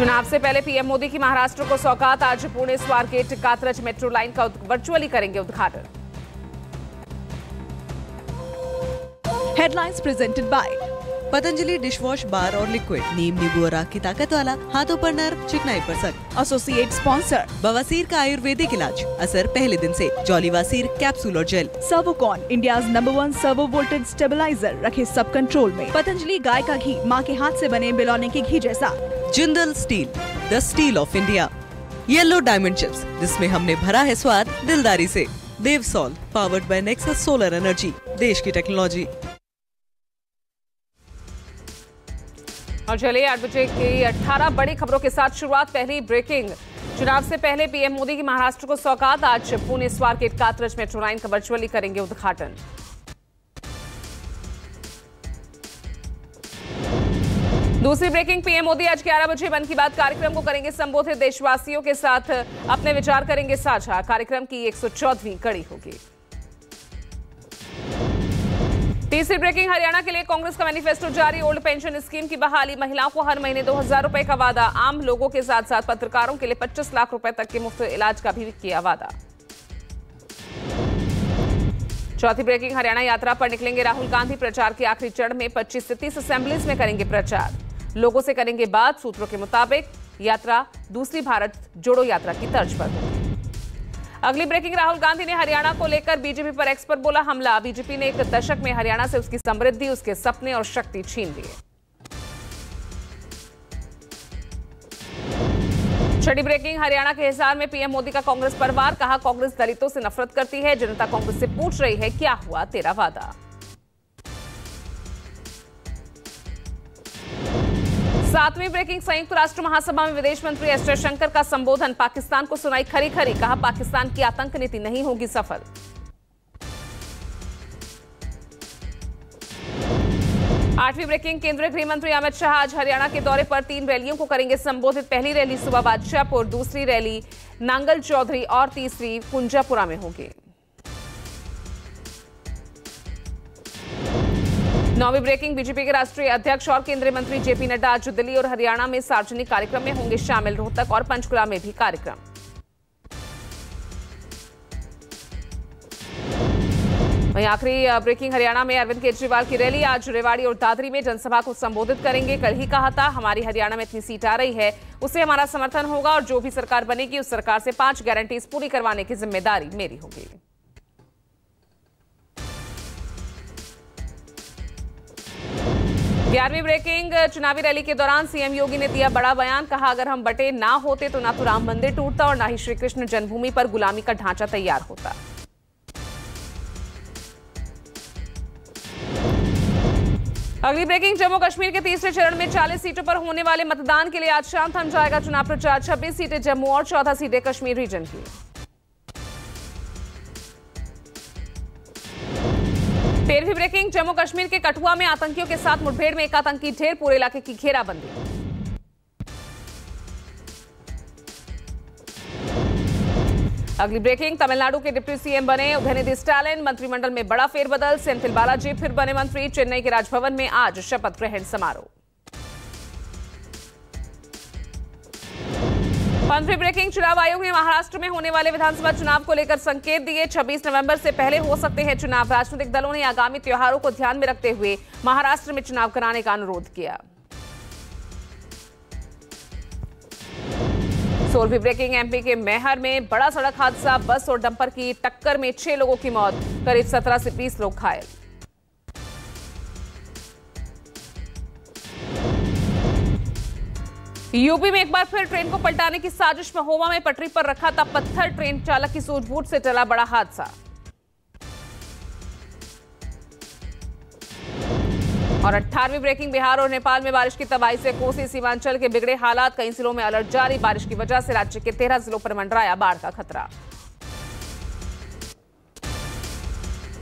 चुनाव से पहले पीएम मोदी की महाराष्ट्र को सौगात, आज पुणे स्वारगेट कातरज मेट्रो लाइन का वर्चुअली करेंगे उद्घाटन। Headlines presented by Patanjali dishwash bar और लिक्विड। नीम नींबू और आग की ताकत वाला हाथों पर नर्म चिकनाई पर सख्त Associate Sponsor बवासीर का आयुर्वेदिक इलाज। असर पहले दिन से। जॉलीवासीर कैप्सूल और gel Servocon India's number one servo voltage stabilizer रखे सब कंट्रोल में। पतंजलि गाय का घी माँ के हाथ ऐसी बने बिलौने के घी जैसा। Jindal steel the steel of India. Yellow diamond chips जिसमें हमने भरा है स्वाद दिलदारी से। देव sol powered by Nexus solar energy देश की टेक्नोलॉजी और चलिए आठ बजे की 18 बड़ी खबरों के साथ शुरुआत, पहली ब्रेकिंग चुनाव से पहले पीएम मोदी की महाराष्ट्र को सौगात, आज पुणे स्वारगेट कातरज मेट्रो लाइन का वर्चुअली करेंगे उद्घाटन। दूसरी ब्रेकिंग पीएम मोदी आज 11 बजे मन की बात कार्यक्रम को करेंगे संबोधित। देशवासियों के साथ अपने विचार करेंगे साझा। कार्यक्रम की एक कड़ी होगी। तीसरी ब्रेकिंग, हरियाणा के लिए कांग्रेस का मैनिफेस्टो जारी। ओल्ड पेंशन स्कीम की बहाली, महिलाओं को हर महीने दो हज़ार रुपए का वादा। आम लोगों के साथ साथ पत्रकारों के लिए 25 लाख रुपए तक के मुफ़्त इलाज का भी किया वादा। चौथी ब्रेकिंग, हरियाणा यात्रा पर निकलेंगे राहुल गांधी। प्रचार के आखिरी चरण में 25 से 30 असेंबलीज में करेंगे प्रचार। लोगों से करेंगे बात, सूत्रों के मुताबिक यात्रा, दूसरी भारत जोड़ो यात्रा की तर्ज पर। होगी अगली ब्रेकिंग राहुल गांधी ने हरियाणा को लेकर बीजेपी पर एक्स पर बोला हमला। बीजेपी ने एक दशक में हरियाणा से उसकी समृद्धि, उसके सपने और शक्ति छीन लिए। छठी ब्रेकिंग हरियाणा के हिसार में पीएम मोदी का कांग्रेस पर वार कहा कांग्रेस दलितों से नफरत करती है, जनता कांग्रेस से पूछ रही है, क्या हुआ तेरा वादा? सातवीं ब्रेकिंग संयुक्त राष्ट्र महासभा में विदेश मंत्री एस जयशंकर का संबोधन। पाकिस्तान को सुनाई खरी खरी कहा पाकिस्तान की आतंक नीति नहीं होगी सफल। आठवीं ब्रेकिंग केंद्रीय गृह मंत्री अमित शाह आज हरियाणा के दौरे पर तीन रैलियों को करेंगे संबोधित। पहली रैली सुबह बादशाहपुर, दूसरी रैली नांगल चौधरी और तीसरी कुंजापुरा में होगी। नौवीं ब्रेकिंग बीजेपी के राष्ट्रीय अध्यक्ष और केंद्रीय मंत्री जेपी नड्डा आज दिल्ली और हरियाणा में सार्वजनिक कार्यक्रम में होंगे शामिल, रोहतक और पंचकुला में भी कार्यक्रम। वहीं आखिरी ब्रेकिंग हरियाणा में अरविंद केजरीवाल की रैली आज रेवाड़ी और दादरी में जनसभा को संबोधित करेंगे। कल ही कहा था, हमारी हरियाणा में इतनी सीट आ रही है उसे हमारा समर्थन होगा और जो भी सरकार बनेगी, उस सरकार से पाँच गारंटीज पूरी करवाने की ज़िम्मेदारी मेरी होगी। ग्यारहवीं ब्रेकिंग चुनावी रैली के दौरान सीएम योगी ने दिया बड़ा बयान, कहा, अगर हम बटे ना होते तो ना तो राम मंदिर टूटता और ना ही श्री कृष्ण जन्मभूमि पर गुलामी का ढांचा तैयार होता. अगली ब्रेकिंग जम्मू कश्मीर के तीसरे चरण में 40 सीटों पर होने वाले मतदान के लिए आज शाम थम जाएगा चुनाव प्रचार। 26 सीटें जम्मू और 14 सीटें कश्मीर रीजन की। तेरहवीं ब्रेकिंग जम्मू कश्मीर के कठुआ में आतंकियों के साथ मुठभेड़ में एक आतंकी ढेर, पूरे इलाके की घेराबंदी। अगली ब्रेकिंग तमिलनाडु के डिप्टी सीएम बने, उदयनिधि स्टालिन, मंत्रिमंडल में बड़ा फेरबदल, सेंथिल बालाजी, फिर बने मंत्री, चेन्नई के राजभवन में आज शपथ ग्रहण समारोह। पंद्रहवीं ब्रेकिंग चुनाव आयोग ने महाराष्ट्र में होने वाले विधानसभा चुनाव को लेकर संकेत दिए। 26 नवंबर से पहले हो सकते हैं चुनाव। राजनीतिक दलों ने आगामी त्योहारों को ध्यान में रखते हुए महाराष्ट्र में चुनाव कराने का अनुरोध किया। सोलहवीं ब्रेकिंग एमपी के मैहर में बड़ा सड़क हादसा, बस और डंपर की टक्कर में छह लोगों की मौत। करीब 17 से 20 लोग घायल। यूपी में एक बार फिर ट्रेन को पलटाने की साजिश में होवा में पटरी पर रखा था पत्थर। ट्रेन चालक की सूझबूझ से चला बड़ा हादसा। और 18वीं ब्रेकिंग बिहार और नेपाल में बारिश की तबाही से कोसी सीमांचल के बिगड़े हालात, कई जिलों में अलर्ट जारी। बारिश की वजह से राज्य के तेरह जिलों पर मंडराया बाढ़ का खतरा।